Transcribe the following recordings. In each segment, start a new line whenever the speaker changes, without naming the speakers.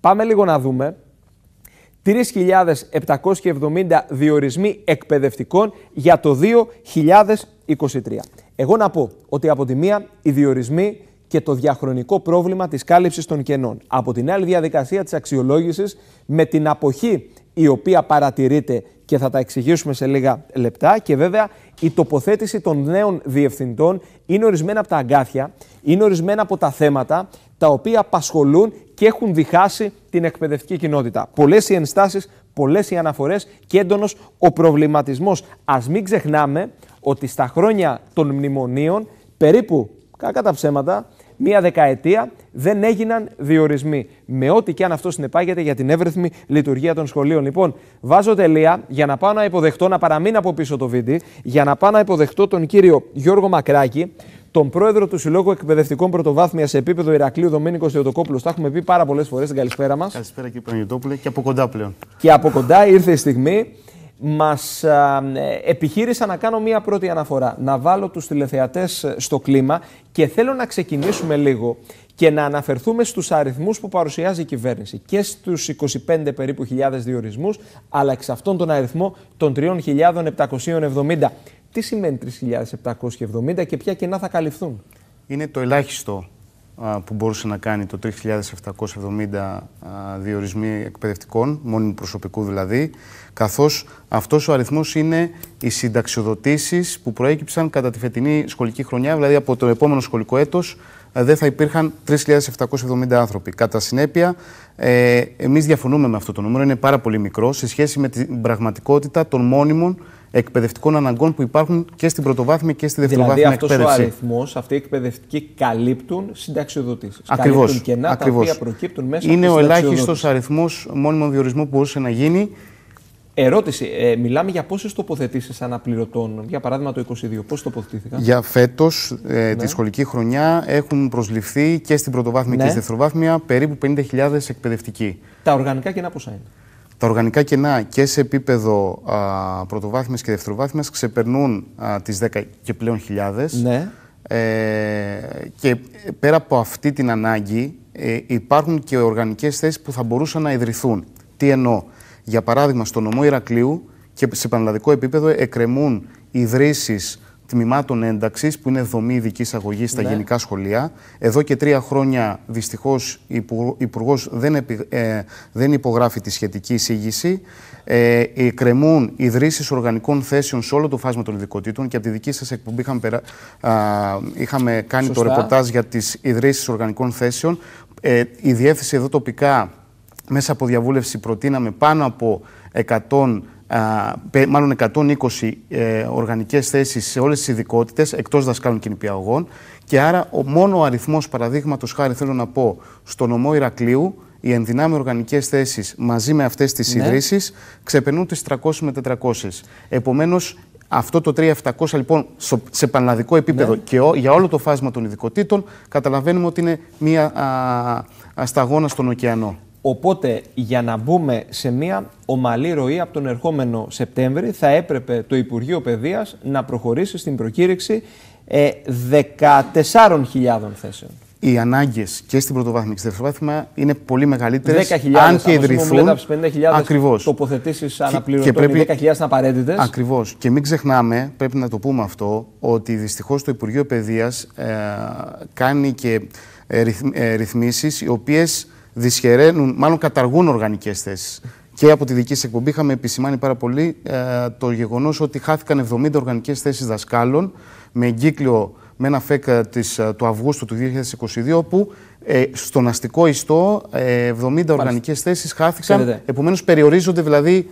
Πάμε λίγο να δούμε 3.770 διορισμοί εκπαιδευτικών για το 2023. Εγώ να πω ότι από τη μία οι διορισμοί και το διαχρονικό πρόβλημα της κάλυψης των κενών. Από την άλλη διαδικασία της αξιολόγησης με την αποχή η οποία παρατηρείται και θα τα εξηγήσουμε σε λίγα λεπτά και βέβαια η τοποθέτηση των νέων διευθυντών είναι ορισμένα από τα αγκάθια, είναι ορισμένα από τα θέματα τα οποία απασχολούν και έχουν διχάσει την εκπαιδευτική κοινότητα. Πολλές οι ενστάσεις, πολλές οι αναφορές και έντονος ο προβληματισμός. Α μην ξεχνάμε ότι στα χρόνια των μνημονίων, περίπου κακά τα ψέματα, μία δεκαετία δεν έγιναν διορισμοί. Με ό,τι και αν αυτό συνεπάγεται για την εύρεθμη λειτουργία των σχολείων. Λοιπόν, βάζω τελεία για να πάω να υποδεχτώ, να παραμείνω από πίσω το βίντεο, για να πάω να υποδεχτώ τον κύριο Γιώργο Μακράκη, τον πρόεδρο του Συλλόγου Εκπαιδευτικών Πρωτοβάθμια σε επίπεδο Ηρακλείου Δομήνικο Θεοτοκόπουλο. Τα έχουμε πει πάρα πολλές φορές στην καλησπέρα μας.
Καλησπέρα κύριε Παναγιώτοπουλε και από κοντά πλέον.
Και από κοντά ήρθε η στιγμή. Μας επιχείρησα να κάνω μία πρώτη αναφορά, να βάλω τους τηλεθεατές στο κλίμα και θέλω να ξεκινήσουμε λίγο και να αναφερθούμε στους αριθμούς που παρουσιάζει η κυβέρνηση και στους 25 περίπου χιλιάδες διορισμούς, αλλά εξ αυτών τον αριθμό των 3.770. Τι σημαίνει 3.770 και ποια κενά θα καλυφθούν;
Είναι το ελάχιστο που μπορούσε να κάνει το 3.770 διορισμοί εκπαιδευτικών, μόνιμου προσωπικού δηλαδή, καθώς αυτός ο αριθμός είναι οι συνταξιοδοτήσεις που προέκυψαν κατά τη φετινή σχολική χρονιά, δηλαδή από το επόμενο σχολικό έτος δεν θα υπήρχαν 3.770 άνθρωποι. Κατά συνέπεια, ε, εμείς διαφωνούμε με αυτό το νούμερο, είναι πάρα πολύ μικρό σε σχέση με την πραγματικότητα των μόνιμων εκπαιδευτικών αναγκών που υπάρχουν και στην πρωτοβάθμια και στη δευτεροβάθμια
δηλαδή,
εκπαίδευση.
Δηλαδή, αυτός ο αριθμός, αυτοί οι εκπαιδευτικοί καλύπτουν συνταξιοδοτήσεις.
Ακριβώς.
Καλύπτουν κενά τα οποία προκύπτουν μέσα
Είναι
από
ο ελάχιστος αριθμός μόνιμων διορισμών που μπορούσε να γίνει.
Ερώτηση. Ε, μιλάμε για πόσες τοποθετήσεις αναπληρωτών, για παράδειγμα το 22. Πώς τοποθετήθηκαν;
Για φέτος, ε, ναι. τη σχολική χρονιά, έχουν προσληφθεί και στην πρωτοβάθμια ναι. και στη δευτεροβάθμια περίπου 50.000 εκπαιδευτικοί.
Τα οργανικά κενά πόσα είναι;
Τα οργανικά κενά και σε επίπεδο πρωτοβάθμιας και δευτεροβάθμιας ξεπερνούν α, τις 10 και πλέον χιλιάδες.
Ναι.
Ε, και πέρα από αυτή την ανάγκη ε, υπάρχουν και οργανικές θέσεις που θα μπορούσαν να ιδρυθούν. Τι εννοώ; Για παράδειγμα, στο νομό Ηρακλείου και σε πανελλαδικό επίπεδο εκκρεμούν ιδρύσεις τμήματων ένταξης, που είναι δομή ειδικής αγωγής στα ναι. γενικά σχολεία. Εδώ και τρία χρόνια, δυστυχώς, ο Υπουργός δεν, ε, δεν υπογράφει τη σχετική εισήγηση. Ε, κρεμούν ιδρύσεις οργανικών θέσεων σε όλο το φάσμα των ειδικοτήτων και από τη δική σας εκπομπή είχαμε, περα... είχαμε κάνει το ρεπορτάζ για τις ιδρύσεις οργανικών θέσεων. Ε, η διεύθυνση εδώ τοπικά, μέσα από διαβούλευση, προτείναμε πάνω από 100 μάλλον 120 ε, οργανικές θέσεις σε όλες τις ειδικότητες, εκτός δασκάλων και νηπιαγωγών και άρα ο, μόνο ο αριθμός παραδείγματος χάρη θέλω να πω στο νομό Ηρακλείου οι ενδυνάμει οργανικές θέσεις μαζί με αυτές τις ναι. ιδρύσεις ξεπερνούν τις 300 με 400. Επομένως αυτό το 3.700 λοιπόν σε πανελλαδικό επίπεδο ναι. και για όλο το φάσμα των ειδικοτήτων καταλαβαίνουμε ότι είναι μία α, σταγόνα στον ωκεανό.
Οπότε, για να μπούμε σε μια ομαλή ροή από τον ερχόμενο Σεπτέμβρη, θα έπρεπε το Υπουργείο Παιδείας να προχωρήσει στην προκήρυξη ε, 14.000 θέσεων.
Οι ανάγκες και στην πρωτοβάθμια και στη δευτεροβάθμια είναι πολύ μεγαλύτερες. Αν και ιδρυθούν.
Ακριβώς. Τοποθετήσεις αναπληρωτών. Πρέπει... 10.000 είναι απαραίτητες.
Ακριβώς. Και μην ξεχνάμε, πρέπει να το πούμε αυτό, ότι δυστυχώς το Υπουργείο Παιδείας ε, κάνει και ε, ε ρυθμίσεις οι οποίες δυσχεραίνουν, μάλλον καταργούν οργανικές θέσεις. Και από τη δική σας εκπομπή είχαμε επισημάνει πάρα πολύ ε, το γεγονός ότι χάθηκαν 70 οργανικές θέσεις δασκάλων με εγκύκλιο με ένα ΦΕΚ της, ε, του Αυγούστου του 2022, όπου ε, στον αστικό ιστό 70 οργανικές θέσεις χάθηκαν. Επομένως, περιορίζονται δηλαδή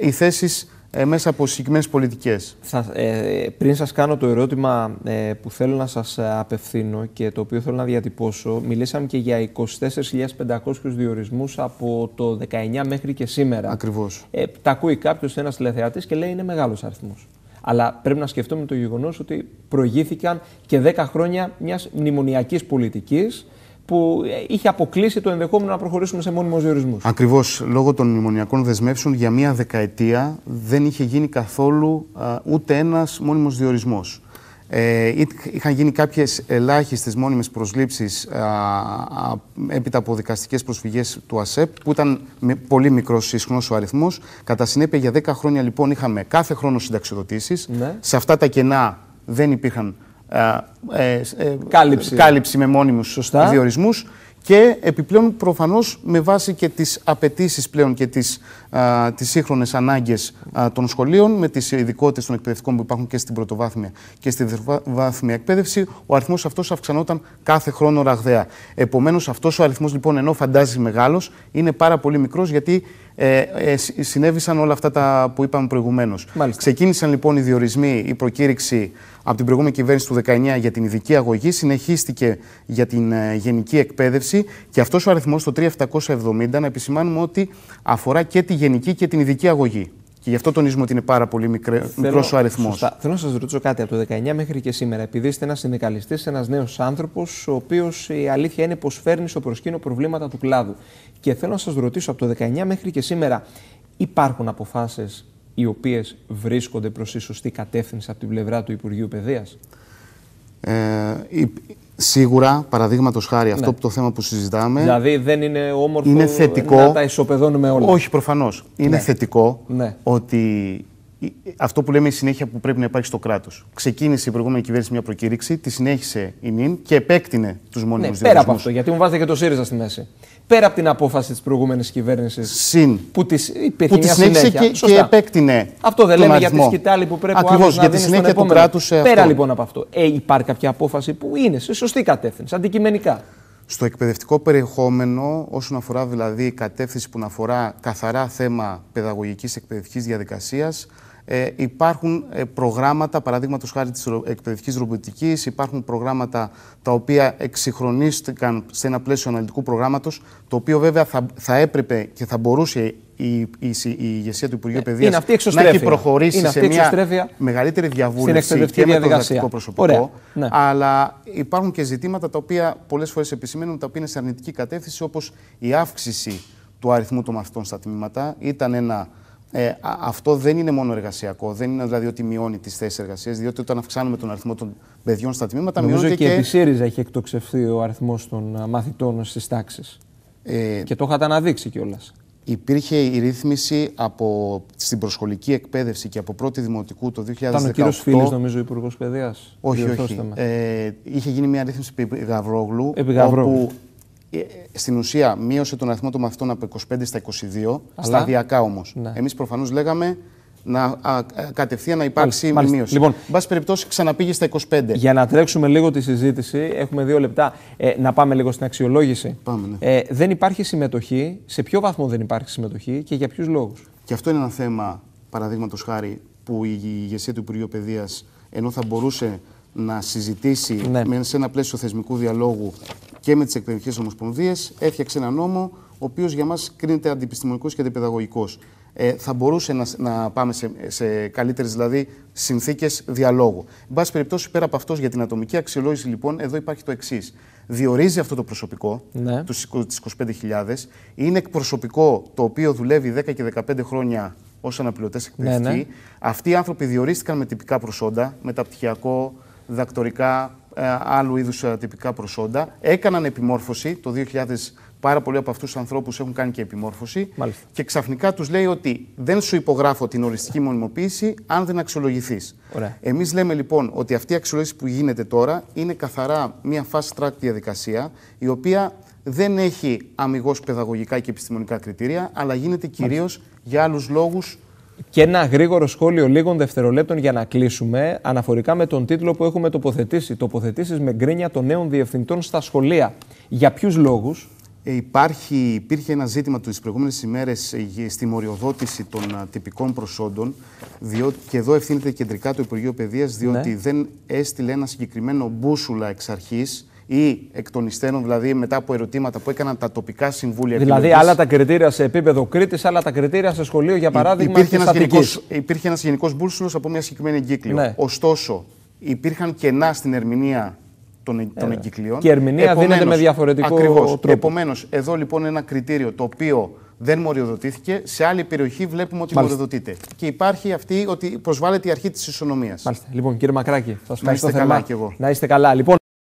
οι θέσεις ε, μέσα από συγκεκριμένες πολιτικές.
Ε, πριν σας κάνω το ερώτημα ε, που θέλω να σας ε, απευθύνω και το οποίο θέλω να διατυπώσω, μιλήσαμε και για 24.500 διορισμούς από το 19 μέχρι και σήμερα.
Ακριβώς.
Ε, τα ακούει κάποιος ένας τηλεθεατής και λέει είναι μεγάλος αριθμός. Αλλά πρέπει να σκεφτούμε το γεγονός ότι προηγήθηκαν και 10 χρόνια μιας μνημονιακής πολιτικής που είχε αποκλείσει το ενδεχόμενο να προχωρήσουμε σε μόνιμους διορισμούς.
Ακριβώς. Λόγω των μνημονιακών δεσμεύσεων για μία δεκαετία δεν είχε γίνει καθόλου ούτε ένας μόνιμος διορισμός. Ε, είχαν γίνει κάποιες ελάχιστες μόνιμες προσλήψεις έπειτα από δικαστικές προσφυγές του ΑΣΕΠ, που ήταν με, πολύ μικρός ισχνός ο αριθμός. Κατά συνέπεια, για 10 χρόνια λοιπόν είχαμε κάθε χρόνο συνταξιδοτήσεις. Ναι. Σε αυτά τα κενά δεν υπήρχαν ε, ε,
κάλυψη.
κάλυψη με μόνιμους διορισμούς και επιπλέον προφανώς με βάση και τις απαιτήσεις πλέον και τις, α, τις σύγχρονες ανάγκες των σχολείων με τις ειδικότητες των εκπαιδευτικών που υπάρχουν και στην πρωτοβάθμια και στη δευτεροβάθμια εκπαίδευση ο αριθμός αυτός αυξανόταν κάθε χρόνο ραγδαία. Επομένως αυτός ο αριθμός λοιπόν ενώ φαντάζει μεγάλος είναι πάρα πολύ μικρός γιατί ε, ε, συνέβησαν όλα αυτά τα που είπαμε προηγουμένως. Ξεκίνησαν λοιπόν οι διορισμοί, η προκήρυξη από την προηγούμενη κυβέρνηση του 19 για την ειδική αγωγή, συνεχίστηκε για την ε, γενική εκπαίδευση και αυτός ο αριθμός, το 3770, να επισημάνουμε ότι αφορά και τη γενική και την ειδική αγωγή. Και γι' αυτό τονίζουμε ότι είναι πάρα πολύ μικρός ο αριθμός.
Θέλω να σας ρωτήσω κάτι από το 19 μέχρι και σήμερα. Επειδή είστε ένας συνδικαλιστής, ένας νέος άνθρωπος, ο οποίος η αλήθεια είναι πως φέρνει στο προσκήνιο προβλήματα του κλάδου. Και θέλω να σας ρωτήσω από το 19 μέχρι και σήμερα, υπάρχουν αποφάσεις οι οποίες βρίσκονται προς τη σωστή κατεύθυνση από την πλευρά του Υπουργείου Παιδείας;
Ε, Σίγουρα, παραδείγματος χάρη, αυτό ναι. που το θέμα που συζητάμε.
Δηλαδή δεν είναι όμορφο
είναι θετικό,
να τα ισοπεδώνουμε όλα.
Όχι, προφανώς. Είναι ναι. θετικό ναι. ότι αυτό που λέμε η συνέχεια που πρέπει να υπάρχει στο κράτος. Ξεκίνησε η προηγούμενη κυβέρνηση μια προκήρυξη, τη συνέχισε η ΝΙΝ και επέκτηνε τους μόνιμους ναι,
Πέρα από αυτό, γιατί μου βάζετε και το ΣΥΡΙΖΑ στη μέση. Πέρα από την απόφαση της προηγούμενης κυβέρνησης.
Συν.
Που, της, υπήρχε που τη συνέχισε
και, και, επέκτηνε.
Αυτό δεν λέμε για τη σκητάλη που πρέπει
Ακριβώς, να για τη συνέχεια του κράτου.
Πέρα λοιπόν από αυτό. Ε, υπάρχει κάποια απόφαση που είναι σε σωστή κατεύθυνση, αντικειμενικά.
Στο εκπαιδευτικό περιεχόμενο, όσον αφορά δηλαδή η κατεύθυνση που αφορά καθαρά θέμα παιδαγωγικής εκπαιδευτικής διαδικασίας, ε, υπάρχουν ε, προγράμματα, παραδείγματος χάρη της εκπαιδευτικής ρομποτικής, υπάρχουν προγράμματα τα οποία εξυγχρονίστηκαν σε ένα πλαίσιο αναλυτικού προγράμματος, το οποίο βέβαια θα, θα έπρεπε και θα μπορούσε η, η, η ηγεσία του Υπουργείου ε, Παιδείας να έχει προχωρήσει σε μια μεγαλύτερη διαβούλευση και με το διδακτικό προσωπικό. Ωραία, ναι. Αλλά υπάρχουν και ζητήματα τα οποία πολλές φορές επισημαίνουν, τα οποία είναι σε αρνητική κατεύθυνση, όπως η αύξηση του αριθμού των μαθητών στα τμήματα. Ήταν ένα ε, αυτό δεν είναι μόνο εργασιακό. Δεν είναι δηλαδή ότι μειώνει τις θέσεις εργασίας, διότι όταν αυξάνουμε τον αριθμό των παιδιών στα τμήματα,
Νομίζω
μειώνεται
και. και επί ΣΥΡΙΖΑ έχει εκτοξευθεί ο αριθμός των μαθητών στις τάξεις. Ε, και το είχατε αναδείξει κιόλας.
Υπήρχε η ρύθμιση από, στην προσχολική εκπαίδευση και από πρώτη δημοτικού το 2018.
Ήταν ο κύριος Φίλης, νομίζω, υπουργός παιδείας.
Όχι, όχι. Ε, είχε γίνει μια ρύθμιση επί Γαβρόγλου.
Επί Γαβρόγλου. Όπου
ε, στην ουσία μείωσε τον αριθμό των μαθητών από 25 στα 22, σταδιακά όμως. Ναι. Εμείς προφανώς λέγαμε να α, κατευθείαν να υπάρξει μάλιστα, μείωση. Λοιπόν, Εν πάση περιπτώσει, ξαναπήγε στα 25.
Για να τρέξουμε λίγο τη συζήτηση, έχουμε δύο λεπτά. Ε, να πάμε λίγο στην αξιολόγηση.
Πάμε, ναι.
ε, δεν υπάρχει συμμετοχή. Σε ποιο βαθμό δεν υπάρχει συμμετοχή και για ποιους λόγους;
Και αυτό είναι ένα θέμα, παραδείγματος χάρη, που η ηγεσία του Υπουργείου Παιδείας, ενώ θα μπορούσε να συζητήσει ναι. σε ένα πλαίσιο θεσμικού διαλόγου και με τις εκπαιδευτικές ομοσπονδίες, έφτιαξε ένα νόμο, ο οποίος για μας κρίνεται αντιπιστημονικό και αντιπαιδαγωγικός. Ε, θα μπορούσε να, να πάμε σε, σε καλύτερες δηλαδή συνθήκες διαλόγου. Εν πάση περιπτώσει, πέρα από αυτός, για την ατομική αξιολόγηση, λοιπόν, εδώ υπάρχει το εξής. Διορίζει αυτό το προσωπικό, ναι. του 25.000, είναι προσωπικό το οποίο δουλεύει 10 και 15 χρόνια ως αναπληρωτές εκπαιδευτικοί. Ναι, ναι. Αυτοί οι άνθρωποι διορίστηκαν με τυπικά προσόντα, μεταπτυχιακό, δακτορικά, ε, άλλου είδους ε, τυπικά προσόντα. Έκαναν επιμόρφωση το 2000. Πάρα πολλοί από αυτούς τους ανθρώπους έχουν κάνει και επιμόρφωση. Μάλιστα. Και ξαφνικά τους λέει ότι δεν σου υπογράφω την οριστική μονιμοποίηση αν δεν αξιολογηθείς. Εμείς λέμε λοιπόν ότι αυτή η αξιολόγηση που γίνεται τώρα είναι καθαρά μια fast track διαδικασία η οποία δεν έχει αμυγός παιδαγωγικά και επιστημονικά κριτήρια, αλλά γίνεται κυρίως για άλλους λόγους
και ένα γρήγορο σχόλιο λίγων δευτερολέπτων για να κλείσουμε, αναφορικά με τον τίτλο που έχουμε τοποθετήσει. Τοποθετήσεις με γκρίνια των νέων διευθυντών στα σχολεία. Για ποιους λόγους;
Ε, υπάρχει, υπήρχε ένα ζήτημα τις προηγούμενες ημέρες ε, στη μοριοδότηση των α, τυπικών προσόντων. Διότι, και εδώ ευθύνεται κεντρικά το Υπουργείο Παιδείας, διότι ναι. δεν έστειλε ένα συγκεκριμένο μπούσουλα εξ αρχής ή εκ των υστέρων, δηλαδή μετά από ερωτήματα που έκαναν τα τοπικά συμβούλια
Δηλαδή, άλλα τα κριτήρια σε επίπεδο Κρήτης, άλλα τα κριτήρια σε σχολείο, για παράδειγμα.
Υπήρχε ένας γενικός, υπήρχε ένας γενικός μπούλσουλο από μια συγκεκριμένη εγκύκλιο. Ναι. Ωστόσο, υπήρχαν κενά στην ερμηνεία των, ε, των εγκυκλίων.
Και η ερμηνεία επομένως, δίνεται με διαφορετικό ακριβώς, τρόπο.
Επομένως, εδώ λοιπόν ένα κριτήριο το οποίο δεν μοριοδοτήθηκε. Σε άλλη περιοχή βλέπουμε ότι
Μάλιστα.
μοριοδοτείται. Και υπάρχει αυτή ότι προσβάλλεται η αρχή της ισονομίας.
Μάλιστα. Λοιπόν, κύριε Μακράκη, σας
Να είστε
ευχαριστώ
καλά
θερμά.
κι εγώ.
Να είστε καλά. Λοιπόν,